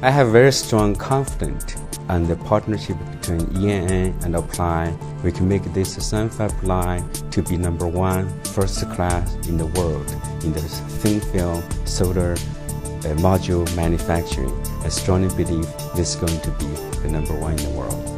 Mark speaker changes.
Speaker 1: I have very strong confidence on the partnership between ENN and Apply. We can make this SunFab line to be number one, first class in the world in the thin film solar uh, module manufacturing. I strongly believe this is going to be the number one in the world.